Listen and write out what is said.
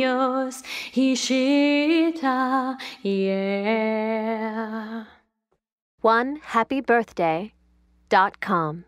sueños Ishita, yeah. One happy birthday dot com.